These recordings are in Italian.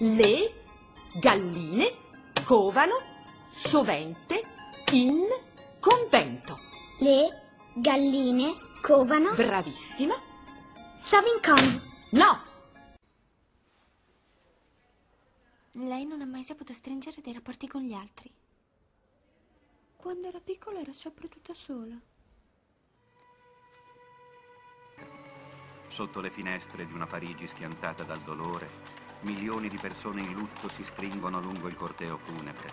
Le galline covano sovente in convento. Le galline covano Bravissima. Savincon. No, Lei non ha mai saputo stringere dei rapporti con gli altri. Quando era piccola era sempre tutta sola. Sotto le finestre di una Parigi schiantata dal dolore, milioni di persone in lutto si stringono lungo il corteo funebre,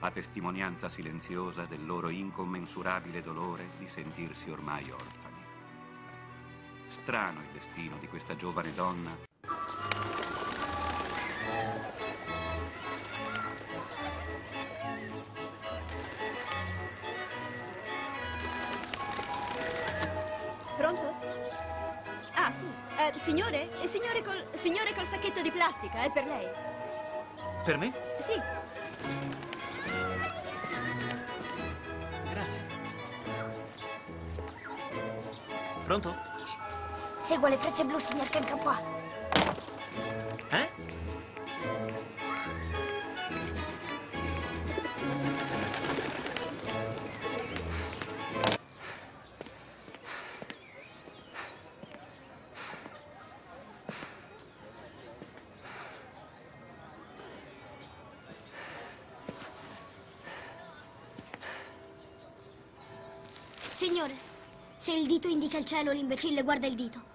a testimonianza silenziosa del loro incommensurabile dolore di sentirsi ormai orfani. Strano il destino di questa giovane donna Eh, signore? Eh, Signore col, signore col sacchetto di plastica, è per lei. Per me? Sì. Grazie. Pronto? Segua le frecce blu, signor Cancapois. Signore, se il dito indica il cielo, l'imbecille guarda il dito.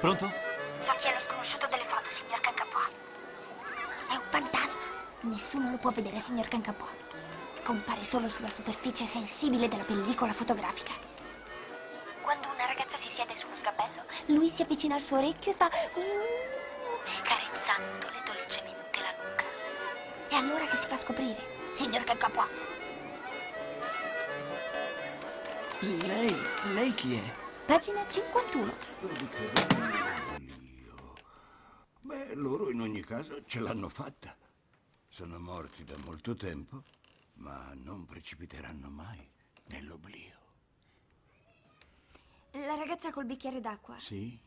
Pronto? So chi è lo sconosciuto delle foto, signor Cancapois. È un fantasma. Nessuno lo può vedere, signor Cancapois. Compare solo sulla superficie sensibile della pellicola fotografica. Quando una ragazza si siede su uno sgabello, lui si avvicina al suo orecchio e fa... "Uh", carezzandole dolcemente la nuca. È allora che si fa scoprire, signor Cancapois. Lei, lei chi è? Pagina 51. Beh, loro in ogni caso ce l'hanno fatta. Sono morti da molto tempo, ma non precipiteranno mai nell'oblio. La ragazza col bicchiere d'acqua. Sì?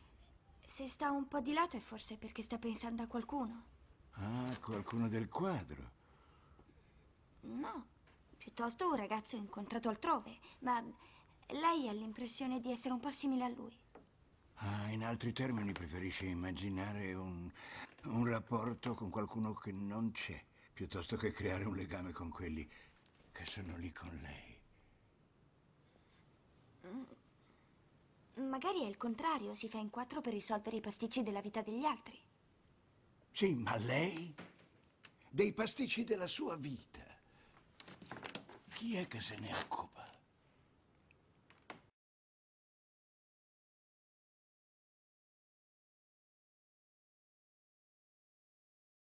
Se sta un po' di lato è forse perché sta pensando a qualcuno. Ah, qualcuno del quadro. No, piuttosto un ragazzo incontrato altrove. Ma lei ha l'impressione di essere un po' simile a lui. Ah, in altri termini preferisce immaginare un, un rapporto con qualcuno che non c'è, piuttosto che creare un legame con quelli che sono lì con lei. Magari è il contrario, si fa in quattro per risolvere i pasticci della vita degli altri. Sì, ma lei? Dei pasticci della sua vita. Chi è che se ne occupa?